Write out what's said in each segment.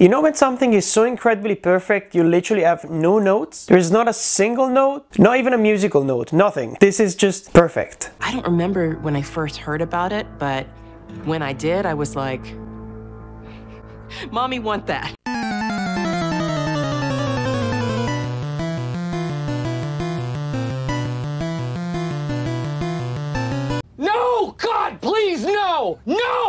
You know when something is so incredibly perfect, you literally have no notes? There's not a single note, not even a musical note, nothing. This is just perfect. I don't remember when I first heard about it, but when I did, I was like, Mommy want that. No! God, please, no! No!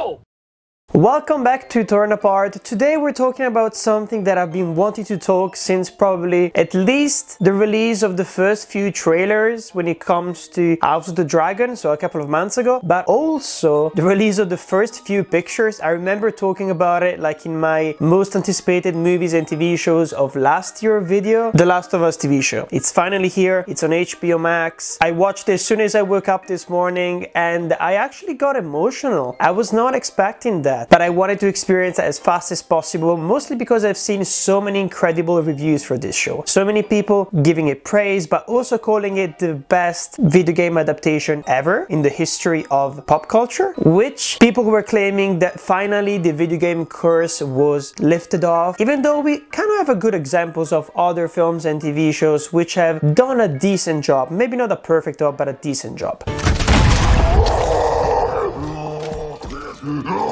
Welcome back to Torn Apart. Today we're talking about something that I've been wanting to talk since probably at least the release of the first few trailers when it comes to House of the Dragon, so a couple of months ago, but also the release of the first few pictures. I remember talking about it like in my most anticipated movies and TV shows of last year video, The Last of Us TV show. It's finally here, it's on HBO Max. I watched it as soon as I woke up this morning and I actually got emotional. I was not expecting that that, but I wanted to experience it as fast as possible, mostly because I've seen so many incredible reviews for this show. So many people giving it praise, but also calling it the best video game adaptation ever in the history of pop culture, which people were claiming that finally the video game curse was lifted off, even though we kind of have a good examples of other films and TV shows which have done a decent job, maybe not a perfect job, but a decent job.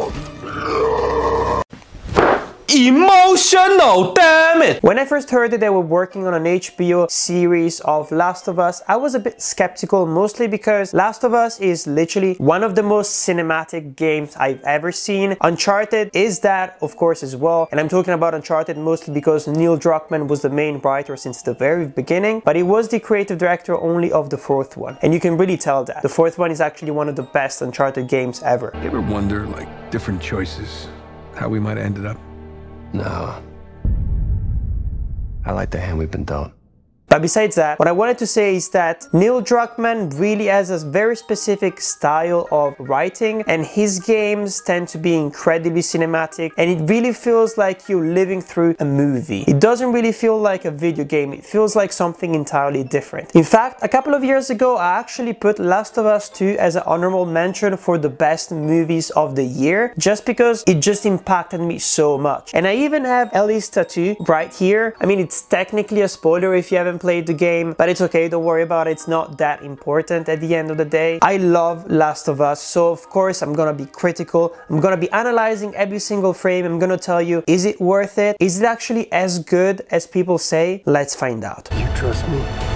Emotional, damn it! When I first heard that they were working on an HBO series of Last of Us, I was a bit skeptical, mostly because Last of Us is literally one of the most cinematic games I've ever seen. Uncharted is that, of course, as well. And I'm talking about Uncharted mostly because Neil Druckmann was the main writer since the very beginning, but he was the creative director only of the fourth one. And you can really tell that. The fourth one is actually one of the best Uncharted games ever. You ever wonder, like, different choices, how we might have ended up? No. I like the hand we've been dealt. But besides that, what I wanted to say is that Neil Druckmann really has a very specific style of writing and his games tend to be incredibly cinematic and it really feels like you're living through a movie. It doesn't really feel like a video game, it feels like something entirely different. In fact, a couple of years ago, I actually put Last of Us 2 as an honorable mention for the best movies of the year just because it just impacted me so much. And I even have Ellie's tattoo right here. I mean, it's technically a spoiler if you haven't haven't played the game, but it's okay, don't worry about it, it's not that important at the end of the day. I love Last of Us, so of course I'm gonna be critical, I'm gonna be analyzing every single frame, I'm gonna tell you, is it worth it? Is it actually as good as people say? Let's find out. You trust me?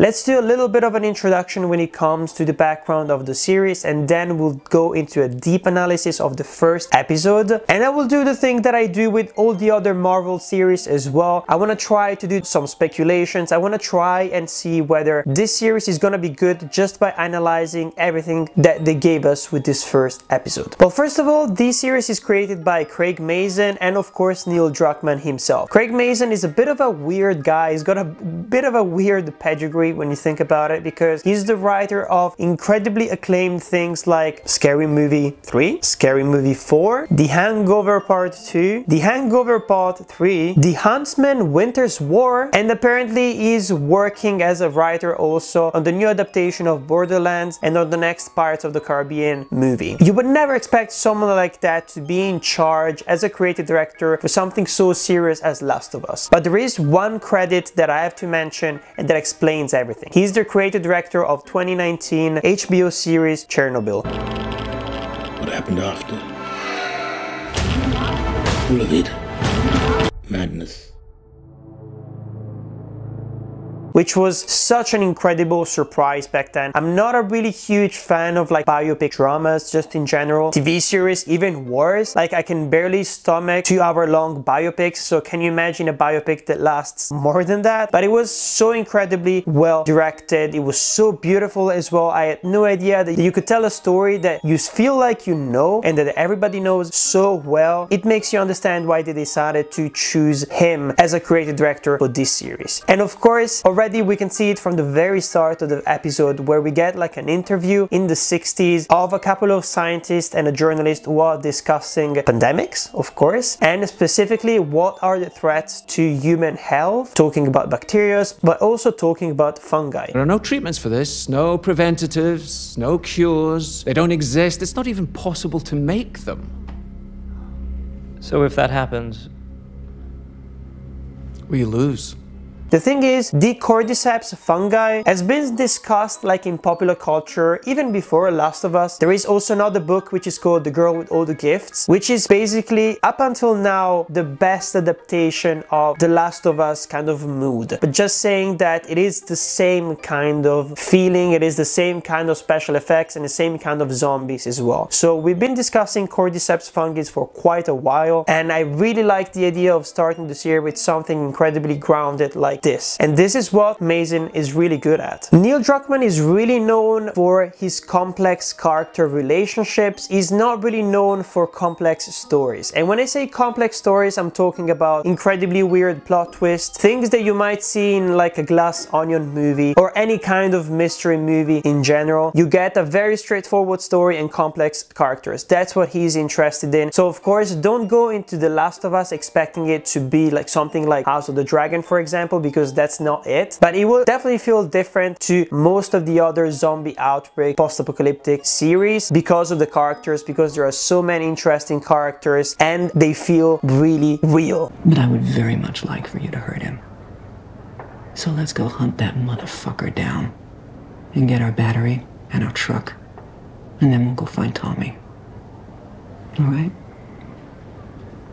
Let's do a little bit of an introduction when it comes to the background of the series and then we'll go into a deep analysis of the first episode. And I will do the thing that I do with all the other Marvel series as well. I want to try to do some speculations. I want to try and see whether this series is going to be good just by analyzing everything that they gave us with this first episode. Well, first of all, this series is created by Craig Mazin and of course Neil Druckmann himself. Craig Mazin is a bit of a weird guy. He's got a bit of a weird pedigree when you think about it because he's the writer of incredibly acclaimed things like Scary Movie 3, Scary Movie 4, The Hangover Part 2, The Hangover Part 3, The Huntsman Winter's War, and apparently he's working as a writer also on the new adaptation of Borderlands and on the next Pirates of the Caribbean movie. You would never expect someone like that to be in charge as a creative director for something so serious as Last of Us. But there is one credit that I have to mention and that explains everything. He's the creative director of 2019 HBO series Chernobyl. What happened after? Full of it. Madness which was such an incredible surprise back then. I'm not a really huge fan of like biopic dramas just in general. TV series even worse. Like I can barely stomach two hour long biopics. So can you imagine a biopic that lasts more than that? But it was so incredibly well directed. It was so beautiful as well. I had no idea that you could tell a story that you feel like you know and that everybody knows so well. It makes you understand why they decided to choose him as a creative director for this series. And of course, already already we can see it from the very start of the episode where we get like an interview in the 60s of a couple of scientists and a journalist who are discussing pandemics, of course, and specifically what are the threats to human health, talking about bacteria, but also talking about fungi. There are no treatments for this, no preventatives, no cures. They don't exist. It's not even possible to make them. So if that happens, We lose. The thing is, the cordyceps fungi has been discussed like in popular culture even before Last of Us. There is also another book which is called The Girl with All the Gifts, which is basically up until now the best adaptation of The Last of Us kind of mood. But just saying that it is the same kind of feeling, it is the same kind of special effects and the same kind of zombies as well. So we've been discussing cordyceps fungi for quite a while and I really like the idea of starting this year with something incredibly grounded like this. And this is what Mazin is really good at. Neil Druckmann is really known for his complex character relationships. He's not really known for complex stories. And when I say complex stories, I'm talking about incredibly weird plot twists, things that you might see in like a glass onion movie or any kind of mystery movie in general. You get a very straightforward story and complex characters. That's what he's interested in. So of course, don't go into The Last of Us expecting it to be like something like House of the Dragon, for example, because that's not it. But it will definitely feel different to most of the other zombie outbreak post-apocalyptic series because of the characters, because there are so many interesting characters and they feel really real. But I would very much like for you to hurt him. So let's go hunt that motherfucker down and get our battery and our truck. And then we'll go find Tommy. All right?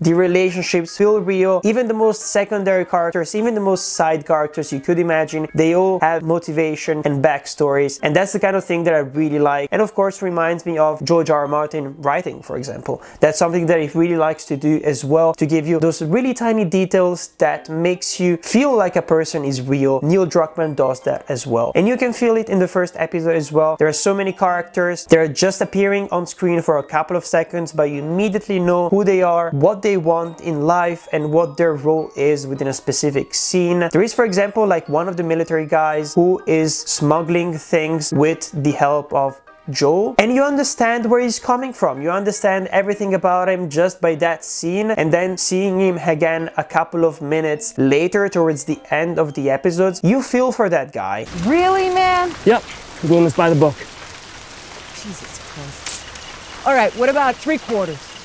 The relationships feel real. Even the most secondary characters, even the most side characters you could imagine, they all have motivation and backstories. And that's the kind of thing that I really like. And of course, reminds me of George R. R. Martin writing, for example. That's something that he really likes to do as well, to give you those really tiny details that makes you feel like a person is real. Neil Druckmann does that as well. And you can feel it in the first episode as well. There are so many characters. They're just appearing on screen for a couple of seconds, but you immediately know who they are, what they want in life and what their role is within a specific scene. There is, for example, like one of the military guys who is smuggling things with the help of Joel and you understand where he's coming from. You understand everything about him just by that scene and then seeing him again a couple of minutes later towards the end of the episodes. You feel for that guy. Really, man? Yep, we're doing this by the book. Jesus Christ. All right, what about three quarters?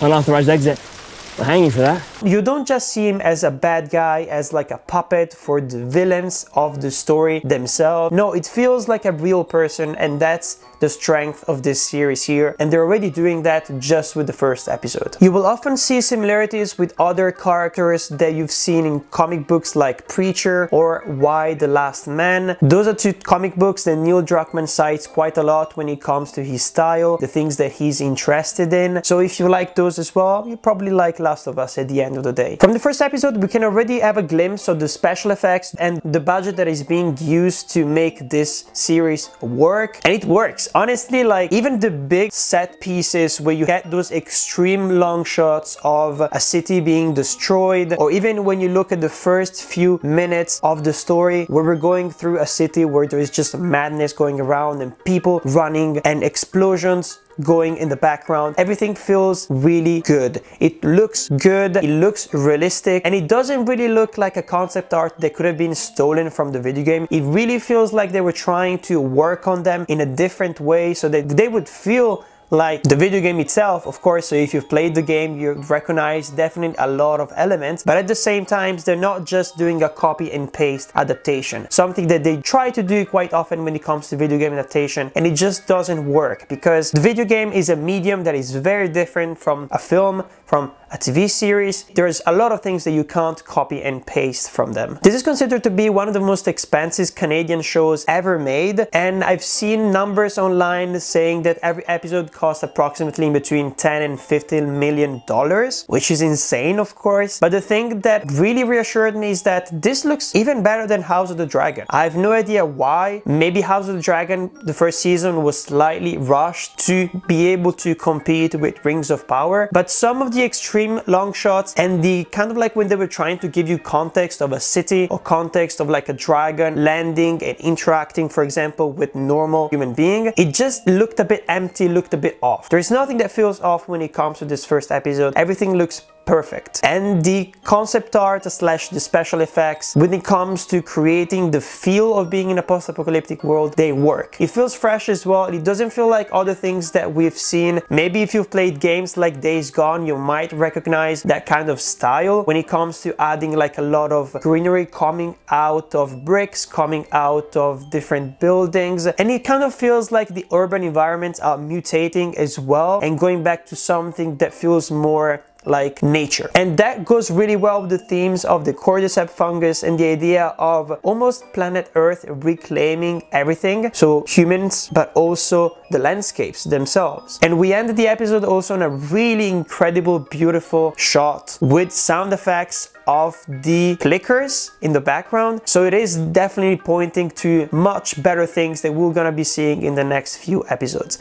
Unauthorized exit. I'll hang you for that. You don't just see him as a bad guy, as like a puppet for the villains of the story themselves. No, it feels like a real person and that's the strength of this series here and they're already doing that just with the first episode. You will often see similarities with other characters that you've seen in comic books like Preacher or Y the Last Man. Those are two comic books that Neil Druckmann cites quite a lot when it comes to his style, the things that he's interested in. So if you like those as well, you probably like Last of Us at the end of the day. From the first episode, we can already have a glimpse of the special effects and the budget that is being used to make this series work. And it works. Honestly, like even the big set pieces where you get those extreme long shots of a city being destroyed, or even when you look at the first few minutes of the story where we're going through a city where there is just madness going around and people running and explosions going in the background. Everything feels really good. It looks good, it looks realistic, and it doesn't really look like a concept art that could have been stolen from the video game. It really feels like they were trying to work on them in a different way so that they would feel like the video game itself of course so if you've played the game you recognize definitely a lot of elements but at the same time they're not just doing a copy and paste adaptation. Something that they try to do quite often when it comes to video game adaptation and it just doesn't work because the video game is a medium that is very different from a film from a TV series, there's a lot of things that you can't copy and paste from them. This is considered to be one of the most expensive Canadian shows ever made, and I've seen numbers online saying that every episode costs approximately between 10 and 15 million dollars, which is insane, of course. But the thing that really reassured me is that this looks even better than House of the Dragon. I have no idea why. Maybe House of the Dragon, the first season, was slightly rushed to be able to compete with Rings of Power, but some of the extreme long shots and the kind of like when they were trying to give you context of a city or context of like a dragon landing and interacting, for example, with normal human being, it just looked a bit empty, looked a bit off. There's nothing that feels off when it comes to this first episode. Everything looks perfect. And the concept art slash the special effects, when it comes to creating the feel of being in a post-apocalyptic world, they work. It feels fresh as well. It doesn't feel like other things that we've seen. Maybe if you've played games like Days Gone, you might recognize that kind of style when it comes to adding like a lot of greenery coming out of bricks, coming out of different buildings. And it kind of feels like the urban environments are mutating as well and going back to something that feels more like nature. And that goes really well with the themes of the cordyceps fungus and the idea of almost planet Earth reclaiming everything. So humans, but also the landscapes themselves. And we ended the episode also on a really incredible, beautiful shot with sound effects of the clickers in the background. So it is definitely pointing to much better things that we're gonna be seeing in the next few episodes.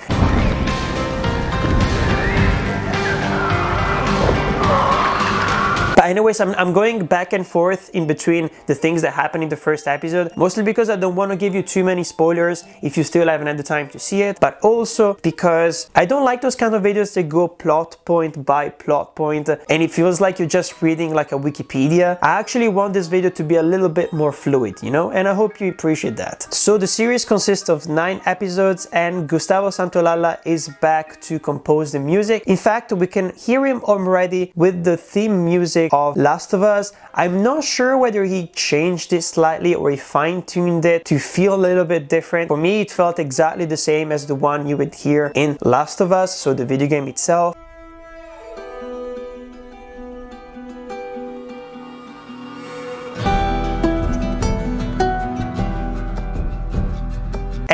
But anyways, I'm, I'm going back and forth in between the things that happen in the first episode, mostly because I don't want to give you too many spoilers if you still haven't had the time to see it, but also because I don't like those kind of videos that go plot point by plot point and it feels like you're just reading like a Wikipedia. I actually want this video to be a little bit more fluid, you know, and I hope you appreciate that. So the series consists of nine episodes and Gustavo Santaolalla is back to compose the music. In fact, we can hear him already with the theme music of Last of Us. I'm not sure whether he changed it slightly or he fine-tuned it to feel a little bit different. For me, it felt exactly the same as the one you would hear in Last of Us, so the video game itself.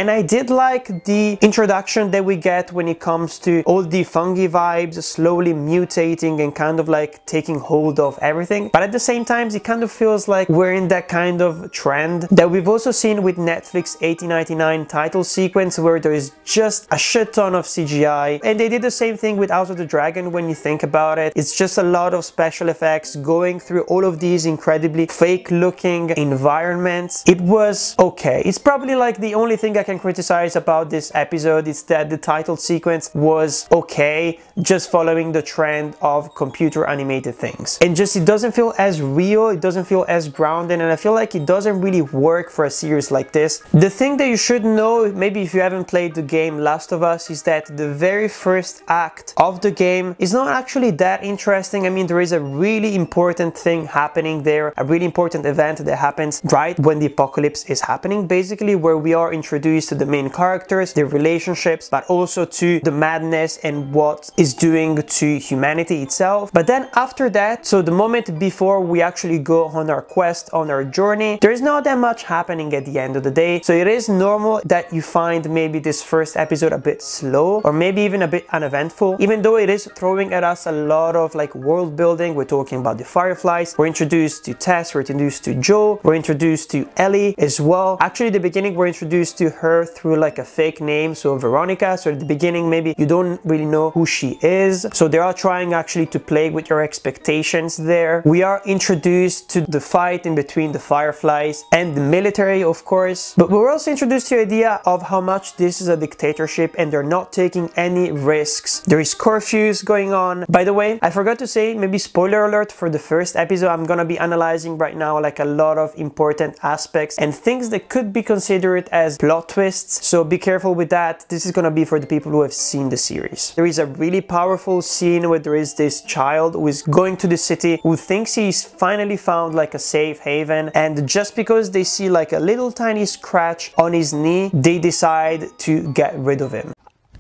And I did like the introduction that we get when it comes to all the fungi vibes slowly mutating and kind of like taking hold of everything. But at the same time, it kind of feels like we're in that kind of trend that we've also seen with Netflix 1899 title sequence where there is just a shit ton of CGI. And they did the same thing with House of the Dragon when you think about it. It's just a lot of special effects going through all of these incredibly fake looking environments. It was okay. It's probably like the only thing I can criticize about this episode is that the title sequence was okay, just following the trend of computer animated things. And just it doesn't feel as real, it doesn't feel as grounded, and I feel like it doesn't really work for a series like this. The thing that you should know, maybe if you haven't played the game Last of Us, is that the very first act of the game is not actually that interesting. I mean, there is a really important thing happening there, a really important event that happens right when the apocalypse is happening, basically, where we are introduced to the main characters, their relationships, but also to the madness and what is doing to humanity itself. But then after that, so the moment before we actually go on our quest, on our journey, there's not that much happening at the end of the day. So it is normal that you find maybe this first episode a bit slow or maybe even a bit uneventful, even though it is throwing at us a lot of like world building. We're talking about the Fireflies. We're introduced to Tess, we're introduced to Joe, we're introduced to Ellie as well. Actually, the beginning, we're introduced to her her through like a fake name, so Veronica. So at the beginning, maybe you don't really know who she is. So they are trying actually to play with your expectations there. We are introduced to the fight in between the Fireflies and the military, of course. But we're also introduced to the idea of how much this is a dictatorship and they're not taking any risks. There is curfews going on. By the way, I forgot to say, maybe spoiler alert for the first episode, I'm gonna be analyzing right now like a lot of important aspects and things that could be considered as plot twists, so be careful with that. This is gonna be for the people who have seen the series. There is a really powerful scene where there is this child who is going to the city who thinks he's finally found like a safe haven and just because they see like a little tiny scratch on his knee, they decide to get rid of him.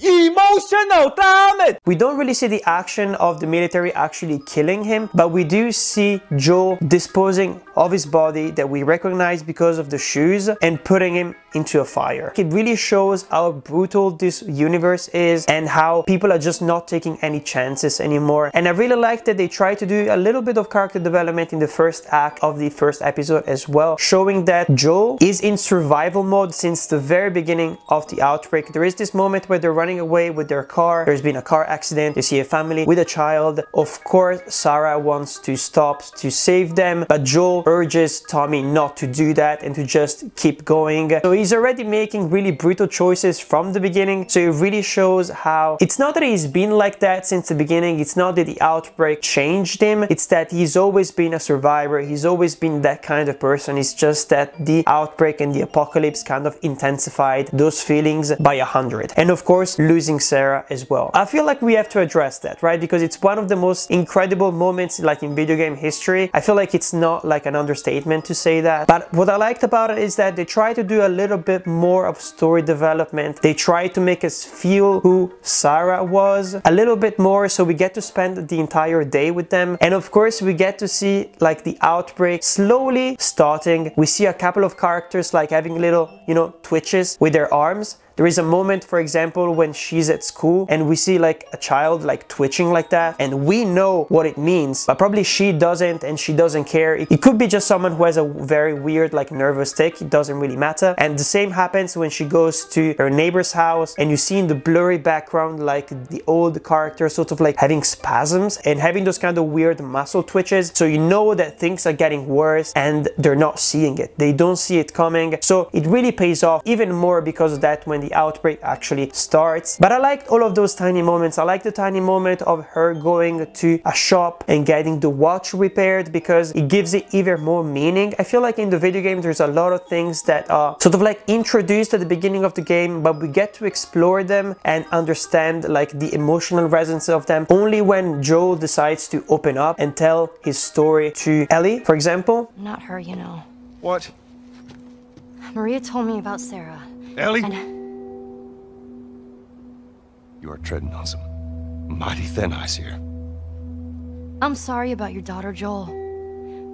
Emotional, damn it! We don't really see the action of the military actually killing him, but we do see Joe disposing of his body that we recognize because of the shoes and putting him into a fire. It really shows how brutal this universe is and how people are just not taking any chances anymore. And I really like that they try to do a little bit of character development in the first act of the first episode as well, showing that Joe is in survival mode since the very beginning of the outbreak. There is this moment where they're running running away with their car. There's been a car accident. You see a family with a child. Of course, Sarah wants to stop to save them, but Joel urges Tommy not to do that and to just keep going. So he's already making really brutal choices from the beginning. So it really shows how it's not that he's been like that since the beginning. It's not that the outbreak changed him. It's that he's always been a survivor. He's always been that kind of person. It's just that the outbreak and the apocalypse kind of intensified those feelings by a hundred. And of course, losing Sarah as well. I feel like we have to address that, right? Because it's one of the most incredible moments like in video game history. I feel like it's not like an understatement to say that. But what I liked about it is that they try to do a little bit more of story development. They try to make us feel who Sarah was a little bit more so we get to spend the entire day with them. And of course, we get to see like the outbreak slowly starting. We see a couple of characters like having little, you know, twitches with their arms there is a moment, for example, when she's at school and we see like a child like twitching like that and we know what it means, but probably she doesn't and she doesn't care. It could be just someone who has a very weird like nervous tick. It doesn't really matter. And the same happens when she goes to her neighbor's house and you see in the blurry background like the old character sort of like having spasms and having those kind of weird muscle twitches. So you know that things are getting worse and they're not seeing it. They don't see it coming. So it really pays off even more because of that when the the outbreak actually starts. But I liked all of those tiny moments. I like the tiny moment of her going to a shop and getting the watch repaired because it gives it even more meaning. I feel like in the video game there's a lot of things that are sort of like introduced at the beginning of the game but we get to explore them and understand like the emotional resonance of them only when Joel decides to open up and tell his story to Ellie, for example. Not her, you know. What? Maria told me about Sarah. Ellie? And You are treading on some mighty thin ice here. I'm sorry about your daughter, Joel.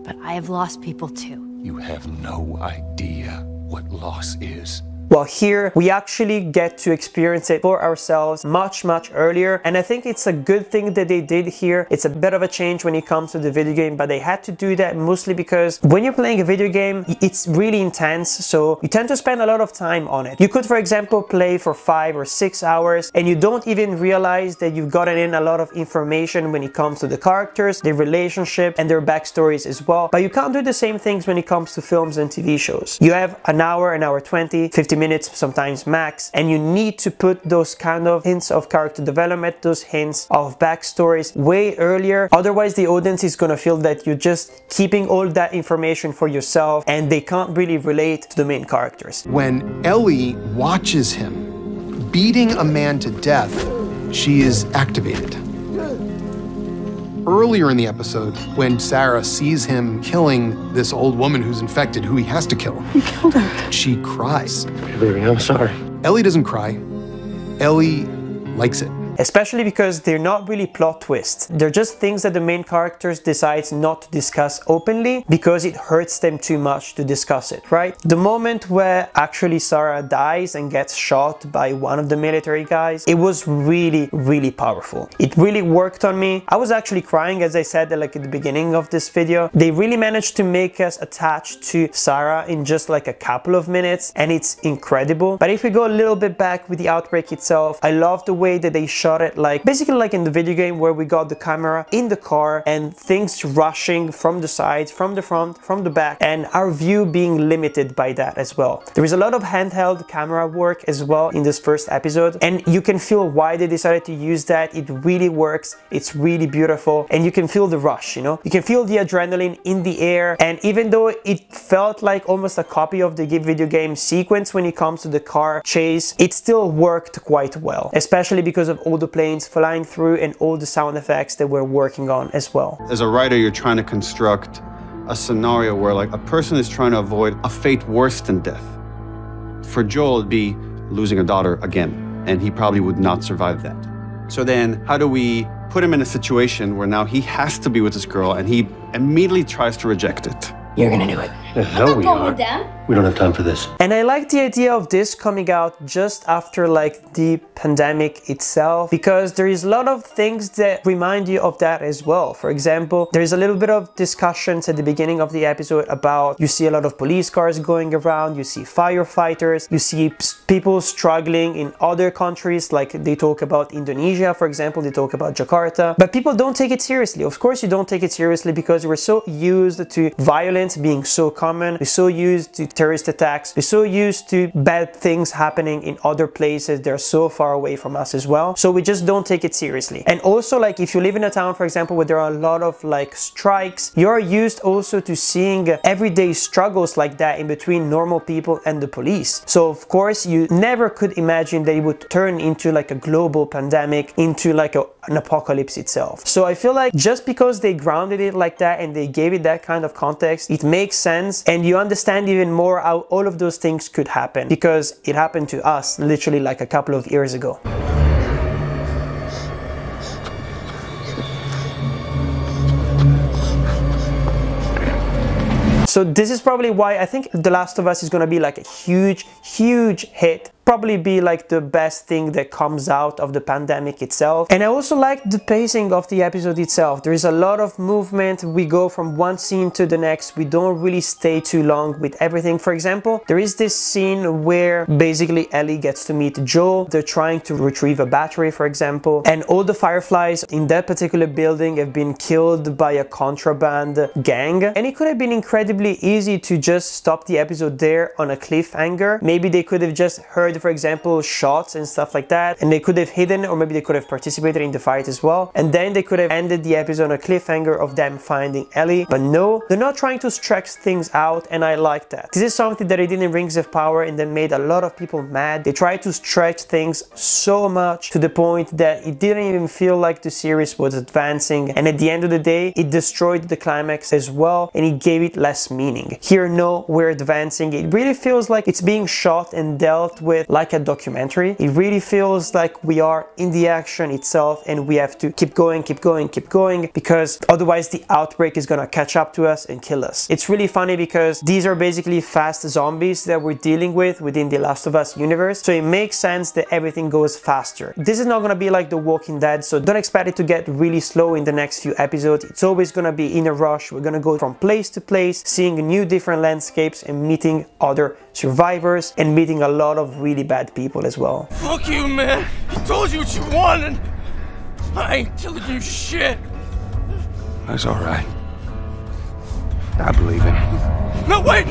But I have lost people too. You have no idea what loss is. Well, here we actually get to experience it for ourselves much, much earlier. And I think it's a good thing that they did here. It's a bit of a change when it comes to the video game, but they had to do that mostly because when you're playing a video game, it's really intense. So you tend to spend a lot of time on it. You could, for example, play for five or six hours and you don't even realize that you've gotten in a lot of information when it comes to the characters, their relationship and their backstories as well. But you can't do the same things when it comes to films and TV shows. You have an hour, an hour 20, 50 minutes, sometimes max, and you need to put those kind of hints of character development, those hints of backstories way earlier. Otherwise, the audience is gonna feel that you're just keeping all that information for yourself and they can't really relate to the main characters. When Ellie watches him beating a man to death, she is activated. Earlier in the episode, when Sarah sees him killing this old woman who's infected, who he has to kill, You killed her. she cries. Baby, I'm sorry. Ellie doesn't cry. Ellie likes it. Especially because they're not really plot twists. They're just things that the main characters decides not to discuss openly because it hurts them too much to discuss it, right? The moment where actually Sarah dies and gets shot by one of the military guys, it was really, really powerful. It really worked on me. I was actually crying as I said like at the beginning of this video. They really managed to make us attached to Sarah in just like a couple of minutes and it's incredible. But if we go a little bit back with the outbreak itself, I love the way that they shot it like basically like in the video game where we got the camera in the car and things rushing from the sides, from the front, from the back and our view being limited by that as well. There is a lot of handheld camera work as well in this first episode and you can feel why they decided to use that. It really works. It's really beautiful and you can feel the rush, you know? You can feel the adrenaline in the air and even though it felt like almost a copy of the Give video game sequence when it comes to the car chase, it still worked quite well, especially because of all the planes flying through and all the sound effects that we're working on as well. As a writer, you're trying to construct a scenario where like a person is trying to avoid a fate worse than death. For Joel, it'd be losing a daughter again, and he probably would not survive that. So then, how do we put him in a situation where now he has to be with this girl and he immediately tries to reject it? You're gonna do it. The hell we are. We don't have time for this. And I like the idea of this coming out just after like the pandemic itself because there is a lot of things that remind you of that as well. For example, there is a little bit of discussions at the beginning of the episode about you see a lot of police cars going around, you see firefighters, you see people struggling in other countries like they talk about Indonesia, for example, they talk about Jakarta, but people don't take it seriously. Of course, you don't take it seriously because we're so used to violence being so common, we're so used to terrorist attacks, we're so used to bad things happening in other places, they're so far away from us as well. So we just don't take it seriously. And also, like, if you live in a town, for example, where there are a lot of like strikes, you're used also to seeing everyday struggles like that in between normal people and the police. So, of course, you never could imagine that it would turn into like a global pandemic, into like a, an apocalypse itself. So, I feel like just because they grounded it like that and they gave it that kind of context, it makes sense and you understand even more how all of those things could happen because it happened to us literally like a couple of years ago. So this is probably why I think The Last of Us is gonna be like a huge, huge hit probably be like the best thing that comes out of the pandemic itself. And I also like the pacing of the episode itself. There is a lot of movement. We go from one scene to the next. We don't really stay too long with everything. For example, there is this scene where basically Ellie gets to meet Joel. They're trying to retrieve a battery, for example, and all the fireflies in that particular building have been killed by a contraband gang. And it could have been incredibly easy to just stop the episode there on a cliffhanger. Maybe they could have just heard for example, shots and stuff like that, and they could have hidden or maybe they could have participated in the fight as well, and then they could have ended the episode on a cliffhanger of them finding Ellie. But no, they're not trying to stretch things out, and I like that. This is something that they did in Rings of Power and that made a lot of people mad. They tried to stretch things so much to the point that it didn't even feel like the series was advancing, and at the end of the day, it destroyed the climax as well, and it gave it less meaning. Here, no, we're advancing. It really feels like it's being shot and dealt with like a documentary. It really feels like we are in the action itself and we have to keep going, keep going, keep going because otherwise the outbreak is gonna catch up to us and kill us. It's really funny because these are basically fast zombies that we're dealing with within the Last of Us universe. So it makes sense that everything goes faster. This is not gonna be like The Walking Dead, so don't expect it to get really slow in the next few episodes. It's always gonna be in a rush. We're gonna go from place to place, seeing new different landscapes and meeting other survivors and meeting a lot of really bad people as well. Fuck you, man. I told you what you wanted. I ain't telling you shit. That's all right. I believe it. No, wait!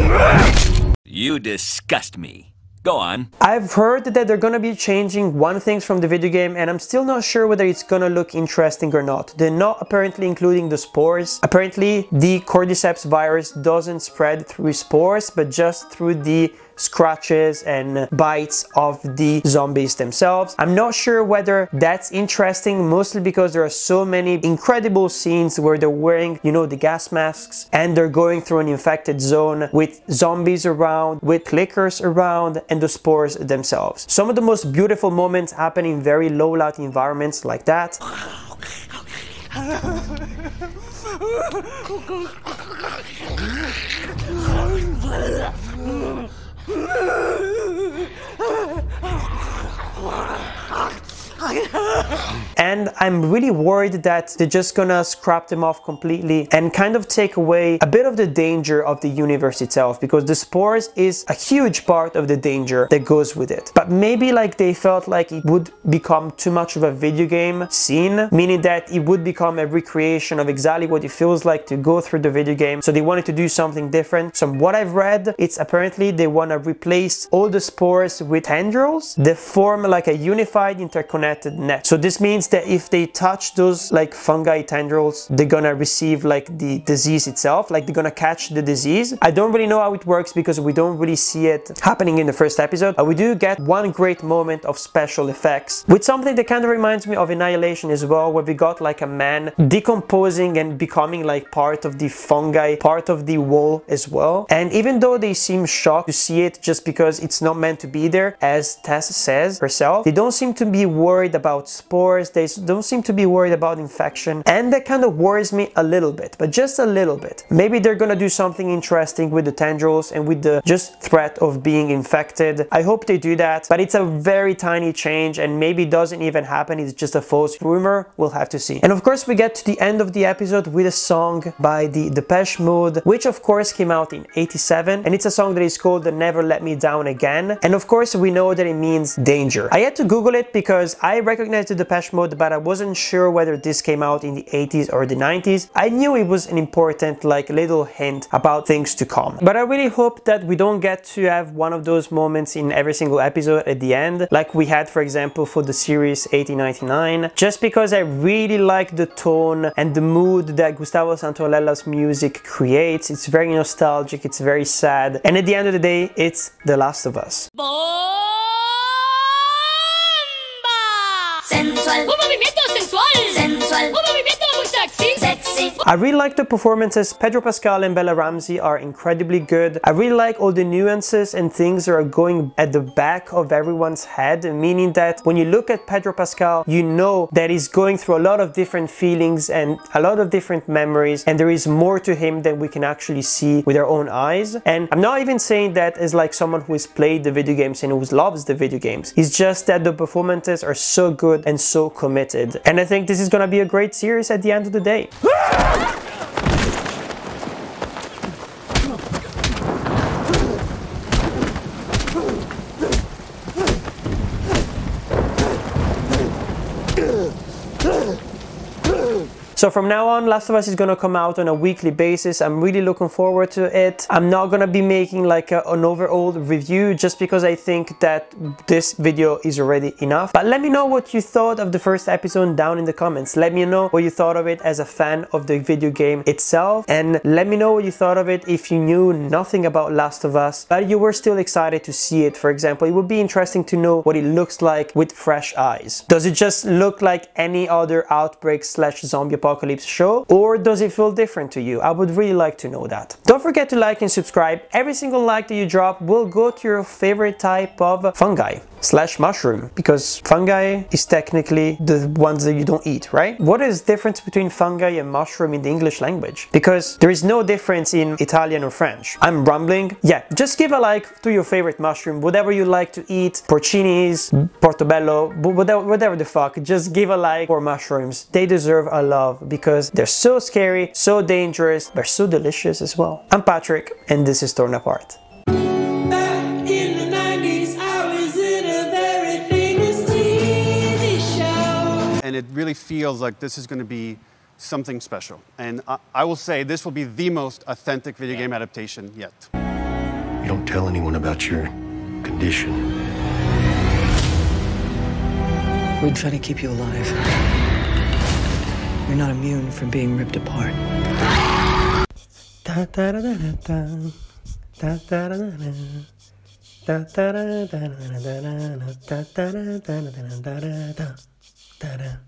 You disgust me. Go on. I've heard that they're gonna be changing one thing from the video game and I'm still not sure whether it's gonna look interesting or not. They're not apparently including the spores. Apparently the cordyceps virus doesn't spread through spores but just through the scratches and bites of the zombies themselves. I'm not sure whether that's interesting, mostly because there are so many incredible scenes where they're wearing, you know, the gas masks and they're going through an infected zone with zombies around, with clickers around, and the spores themselves. Some of the most beautiful moments happen in very low light environments like that. Ah! and I'm really worried that they're just gonna scrap them off completely and kind of take away a bit of the danger of the universe itself because the spores is a huge part of the danger that goes with it. But maybe like they felt like it would become too much of a video game scene, meaning that it would become a recreation of exactly what it feels like to go through the video game. So they wanted to do something different. So what I've read, it's apparently they want to replace all the spores with tendrils that form like a unified interconnected net. So this means that if they touch those like fungi tendrils, they're gonna receive like the disease itself, like they're gonna catch the disease. I don't really know how it works because we don't really see it happening in the first episode, but we do get one great moment of special effects with something that kind of reminds me of Annihilation as well, where we got like a man decomposing and becoming like part of the fungi, part of the wall as well. And even though they seem shocked to see it just because it's not meant to be there, as Tess says herself, they don't seem to be worried about spores. They don't seem to be worried about infection. And that kind of worries me a little bit, but just a little bit. Maybe they're gonna do something interesting with the tendrils and with the just threat of being infected. I hope they do that, but it's a very tiny change and maybe doesn't even happen. It's just a false rumor. We'll have to see. And of course, we get to the end of the episode with a song by the Depeche Mode, which of course came out in 87. And it's a song that is called the Never Let Me Down Again. And of course, we know that it means danger. I had to Google it because I recognized the Depeche Mode, but I wasn't sure whether this came out in the 80s or the 90s. I knew it was an important like little hint about things to come. But I really hope that we don't get to have one of those moments in every single episode at the end, like we had for example for the series 1899, just because I really like the tone and the mood that Gustavo Santaolalla's music creates. It's very nostalgic, it's very sad, and at the end of the day, it's The Last of Us. Sensual. Un movimiento sensual. Sensual. Un movimiento I really like the performances. Pedro Pascal and Bella Ramsey are incredibly good. I really like all the nuances and things that are going at the back of everyone's head, meaning that when you look at Pedro Pascal, you know that he's going through a lot of different feelings and a lot of different memories, and there is more to him than we can actually see with our own eyes. And I'm not even saying that as like someone who has played the video games and who loves the video games. It's just that the performances are so good and so committed. And I think this is gonna be a great series at the end of the the day. So from now on, Last of Us is gonna come out on a weekly basis. I'm really looking forward to it. I'm not gonna be making like a, an overall review just because I think that this video is already enough. But let me know what you thought of the first episode down in the comments. Let me know what you thought of it as a fan of the video game itself. And let me know what you thought of it if you knew nothing about Last of Us, but you were still excited to see it. For example, it would be interesting to know what it looks like with fresh eyes. Does it just look like any other outbreak slash zombie apocalypse show or does it feel different to you? I would really like to know that. Don't forget to like and subscribe. Every single like that you drop will go to your favorite type of fungi slash mushroom because fungi is technically the ones that you don't eat, right? What is the difference between fungi and mushroom in the English language? Because there is no difference in Italian or French. I'm rumbling. Yeah, just give a like to your favorite mushroom, whatever you like to eat, porcinis, portobello, whatever, whatever the fuck, just give a like for mushrooms. They deserve a love because they're so scary, so dangerous, they're so delicious as well. I'm Patrick and this is Torn Apart. And it really feels like this is going to be something special. And I, I, will say this will be the most authentic video game adaptation yet. You don't tell anyone about your condition. We try to keep you alive. You're not immune from being ripped apart. Ta-da.